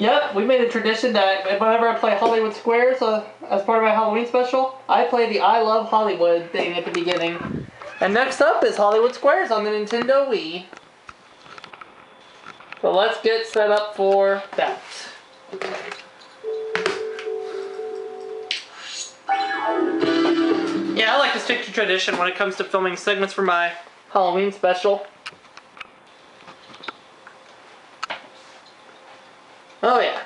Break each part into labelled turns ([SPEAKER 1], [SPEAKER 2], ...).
[SPEAKER 1] Yep, we made a tradition that whenever I play Hollywood Squares uh, as part of my Halloween special, I play the I Love Hollywood thing at the beginning. And next up is Hollywood Squares on the Nintendo Wii. So let's get set up for that. Yeah, I like to stick to tradition when it comes to filming segments for my Halloween special. Oh yeah.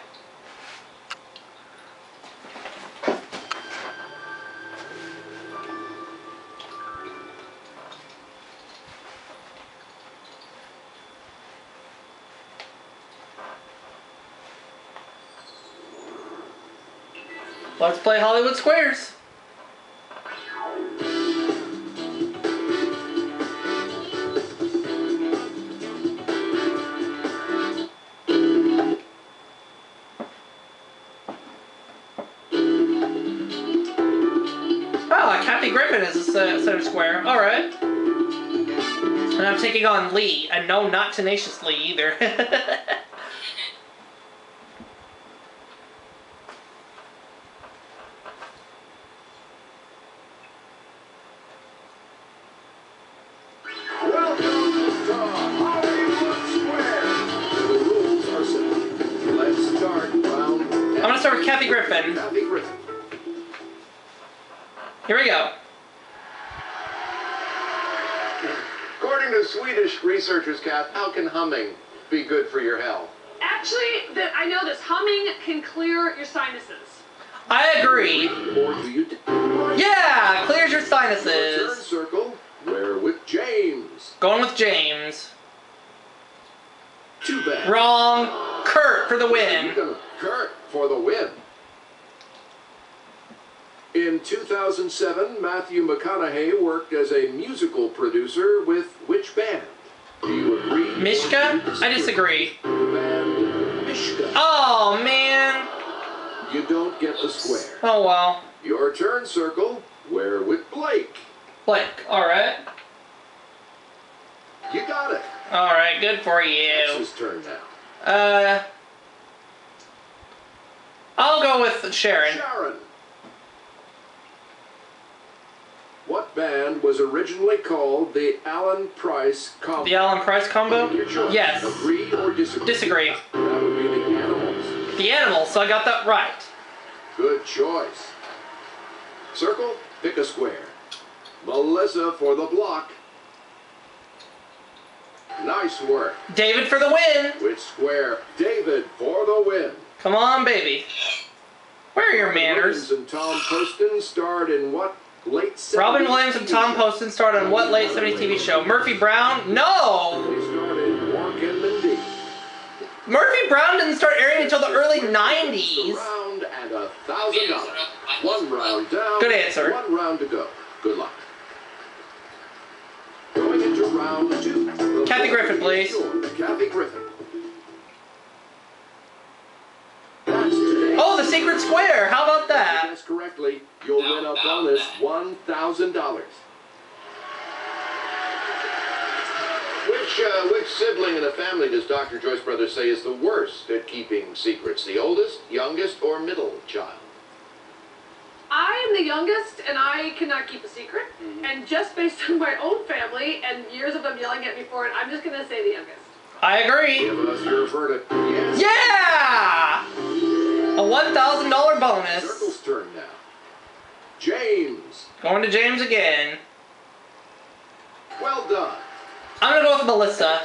[SPEAKER 1] Let's play Hollywood Squares. Griffin is a ce- center square. All right. And I'm taking on Lee, and no, not Tenacious Lee either.
[SPEAKER 2] Welcome to Hollywood Square. The rules are simple. Let's start round.
[SPEAKER 1] I'm gonna start with Kathy Griffin. Here we go.
[SPEAKER 2] Researchers, Kath, how can humming be good for your health?
[SPEAKER 3] Actually, that I know this humming can clear your sinuses.
[SPEAKER 1] I agree.
[SPEAKER 2] Or do you? Right.
[SPEAKER 1] Yeah, clears your
[SPEAKER 2] Your turn
[SPEAKER 1] sinuses.
[SPEAKER 2] circle. Where with James?
[SPEAKER 1] Going with James.
[SPEAKER 2] Too bad.
[SPEAKER 1] Wrong. Kurt for the win.
[SPEAKER 2] Kurt for the win. In 2007, Matthew McConaughey worked as a musical producer with which band? Do you agree?
[SPEAKER 1] Mishka? I disagree.
[SPEAKER 2] Mishka.
[SPEAKER 1] Oh man.
[SPEAKER 2] You don't get the square.
[SPEAKER 1] Oh well.
[SPEAKER 2] Your turn, Circle. Where with Blake?
[SPEAKER 1] Blake. All right.
[SPEAKER 2] You got it.
[SPEAKER 1] All right. Good for you.
[SPEAKER 2] It's his turn now.
[SPEAKER 1] Uh. I'll go with Sharon.
[SPEAKER 2] Sharon. What band was originally called the Alan Price Combo?
[SPEAKER 1] The Alan Price combo. Yes.
[SPEAKER 2] Agree or disagree?
[SPEAKER 1] Disagree.
[SPEAKER 2] That would be the Animals.
[SPEAKER 1] The animals. So I got that right.
[SPEAKER 2] Good choice. Circle, pick a square. Melissa for the block. Nice work.
[SPEAKER 1] David for the win.
[SPEAKER 2] Which square? David for the win.
[SPEAKER 1] Come on, baby. Where are your manners?
[SPEAKER 2] Williams and Tom Poston starred in what late 70s
[SPEAKER 1] Robin Williams and Tom
[SPEAKER 2] show?
[SPEAKER 1] Poston starred on what late 70s TV show? Murphy Brown? No!
[SPEAKER 2] They starred in Mork and Mindy.
[SPEAKER 1] Murphy Brown didn't start airing until the early 90s.
[SPEAKER 2] round and a thousand dollars. One round down.
[SPEAKER 1] Good answer.
[SPEAKER 2] One round to go. Good luck. Going into round two.
[SPEAKER 1] Kathy Griffin, please.
[SPEAKER 2] Kathy Griffin. Correctly, you'll win a bonus one thousand dollars. Which uh, which sibling in a family does Dr. Joyce Brothers say is the worst at keeping secrets? The oldest, youngest, or middle child?
[SPEAKER 3] I am the youngest, and I cannot keep a secret. And just based on my own family and years of them yelling at me for it, I'm just gonna say the youngest.
[SPEAKER 1] I agree.
[SPEAKER 2] Give us your verdict. Yes.
[SPEAKER 1] Yeah! A $1,000 bonus.
[SPEAKER 2] Circle's turn now. James.
[SPEAKER 1] Going to James again.
[SPEAKER 2] Well done.
[SPEAKER 1] I'm gonna go with Melissa.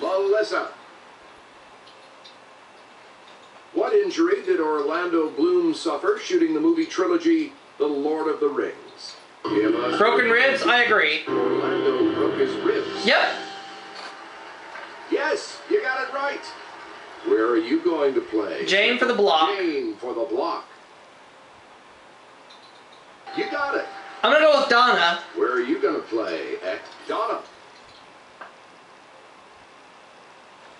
[SPEAKER 2] Melissa. What injury did Orlando Bloom suffer shooting the movie trilogy The Lord of the Rings?
[SPEAKER 1] Broken ribs? I agree.
[SPEAKER 2] Orlando broke his ribs.
[SPEAKER 1] Yep.
[SPEAKER 2] Yes, you got it right. Where are you going to play?
[SPEAKER 1] Jane for the block.
[SPEAKER 2] Jane for the block. You got it.
[SPEAKER 1] I'm gonna go with Donna.
[SPEAKER 2] Where are you going to play? At Donna.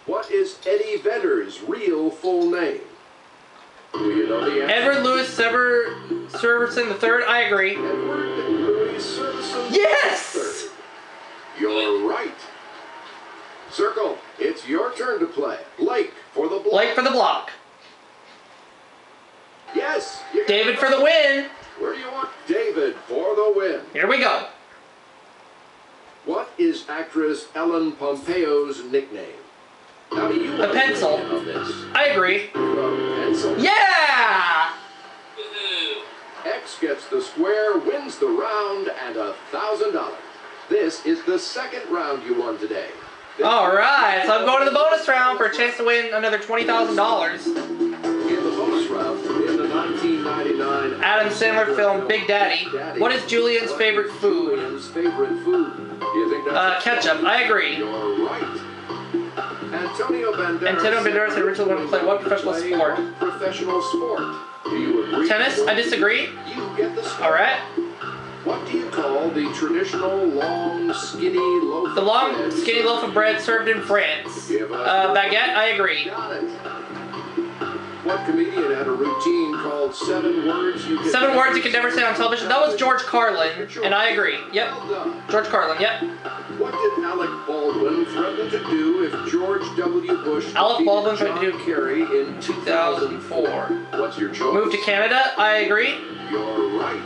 [SPEAKER 2] What is Eddie Vedder's real full name? Do you know the answer?
[SPEAKER 1] Edward Louis Sever Severson III. I agree.
[SPEAKER 2] Edward Louis Severson
[SPEAKER 1] Yes!
[SPEAKER 2] III. You're right. Circle, it's your turn to play. Blake for the block.
[SPEAKER 1] Blake for the block.
[SPEAKER 2] Yes.
[SPEAKER 1] David for the win.
[SPEAKER 2] Where do you want David for the win?
[SPEAKER 1] Here we go.
[SPEAKER 2] What is actress Ellen Pompeo's nickname? Now, do you to
[SPEAKER 1] pencil. I agree.
[SPEAKER 2] A pencil.
[SPEAKER 1] Yeah!
[SPEAKER 2] X gets the square, wins the round, and a thousand dollars. This is the second round you won today. This-
[SPEAKER 1] All right, so I'm going to the bonus round for a chance to win another $20,000.
[SPEAKER 2] In the
[SPEAKER 1] Adam Sandler film Big Daddy. What is Julian's favorite food?
[SPEAKER 2] Julian's favorite food. Do you think that's
[SPEAKER 1] Uh, ketchup. I agree.
[SPEAKER 2] Antonio Banderas.
[SPEAKER 1] Antonio Banderas
[SPEAKER 2] said
[SPEAKER 1] originally wanted to play what professional sport?
[SPEAKER 2] professional sport. Do you agree?
[SPEAKER 1] Tennis? I disagree.
[SPEAKER 2] You get the.
[SPEAKER 1] All right.
[SPEAKER 2] What do you call the traditional long, skinny loaf?
[SPEAKER 1] The
[SPEAKER 2] of
[SPEAKER 1] long,
[SPEAKER 2] bread
[SPEAKER 1] skinny loaf of bread served in France. Uh, baguette. I agree.
[SPEAKER 2] What comedian had a routine called seven words you can
[SPEAKER 1] Seven
[SPEAKER 2] never
[SPEAKER 1] words you can never say on television. That was George Carlin, and I agree. Yep. George Carlin. Yep.
[SPEAKER 2] What did Alec Baldwin threaten to do if George W. Bush
[SPEAKER 1] Alec Baldwin
[SPEAKER 2] John
[SPEAKER 1] threatened to do-
[SPEAKER 2] Kerry in 2004? What's your choice?
[SPEAKER 1] Move to Canada. I agree.
[SPEAKER 2] You're right.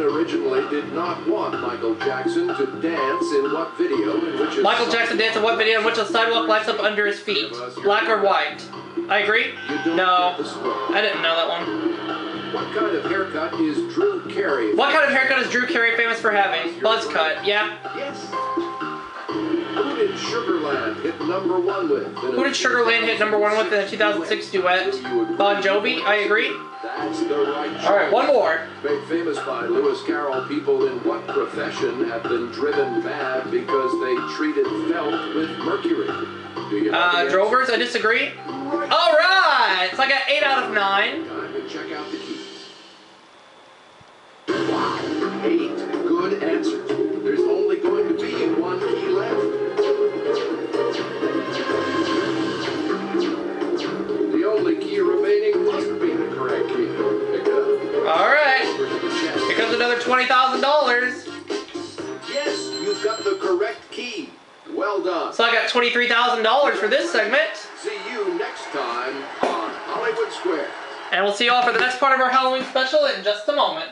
[SPEAKER 2] Originally did not want Michael Jackson to dance in what video in which
[SPEAKER 1] Michael Jackson danced in what video in which the sidewalk lights up under his feet? Black or white? I agree. No.
[SPEAKER 2] get the score.
[SPEAKER 1] I didn't know that one.
[SPEAKER 2] What kind of haircut is Drew Carey?
[SPEAKER 1] What kind of haircut is Drew Carey famous for having? Buzz cut. Yeah.
[SPEAKER 2] Yes. Who did Sugarland hit number one with? in
[SPEAKER 1] Who did Sugarland hit number one with in the 2006 duet? Bon Jovi. I agree.
[SPEAKER 2] That's the right.
[SPEAKER 1] All right, one more.
[SPEAKER 2] Made famous by Lewis Carroll, people in what profession have been driven mad because they treated felt with mercury? Do you know
[SPEAKER 1] Uh, drovers. I disagree. All right. So I got eight out of nine. Got twenty-three thousand dollars for this segment.
[SPEAKER 2] See you next time on Hollywood Square.
[SPEAKER 1] And we'll see you all for the next part of our Halloween special in just a moment.